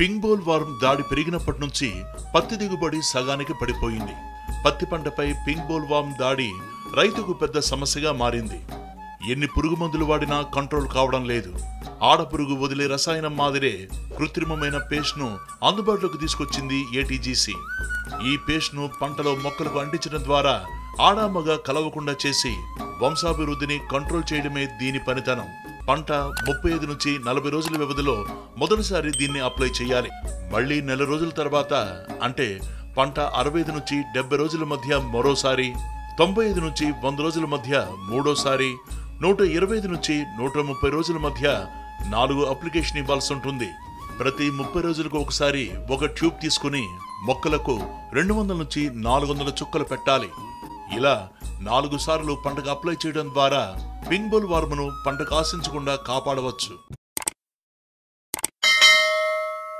పింగ్బోల్ warm దాడి పెరిగినప్పటి నుంచి పత్తి దిగుబడి సగానికి పడిపోయింది. పత్తి పంటపై పింగ్బోల్ వార్మ్ దాడి రైతుకు పెద్ద సమస్యగా మారింది. ఎన్ని పురుగు మందులు వాడినా కంట్రోల్ కావడం లేదు. ఆడపురుగు వదిలే రసాయనం మాదిరే కృత్రిమమైన పేస్ట్ను అందుబాటులోకి తీసుకొచ్చింది ఏటీజీసీ. ఈ పేస్ట్ను పంటలో మొక్కలకు అంటించడం ద్వారా ఆడామగ కలవకుండా చేసి వంశాభివృద్ధిని కంట్రోల్ చేయడమే దీని పనితనం. పంట ముప్పై ఐదు నుంచి నలభై రోజుల వ్యవధిలో మొదటిసారి దీన్ని అప్లై చేయాలి. మళ్ళీ నెల రోజుల తర్వాత అంటే పంట అరవై ఐదు నుంచి డెబ్బై రోజుల మధ్య మరోసారి తొంభై ఐదు నుంచి వంద రోజుల మధ్య మూడోసారి నూట ఇరవై ఐదు నుంచి నూట ముప్పై రోజుల మధ్య నాలుగు అప్లికేషన్ ఇవ్వాల్సి ఉంటుంది. ప్రతి ముప్పై రోజులకు ఒకసారి ఒక ట్యూబ్ తీసుకుని మొక్కలకు రెండు వందల నుంచి నాలుగు వందల చుక్కలు పెట్టాలి. ఇలా నాలుగు సార్లు పంటకు అప్లై చేయడం ద్వారా పింగ్బోల్ వార్మును పంటకు ఆశించకుండా కాపాడవచ్చు.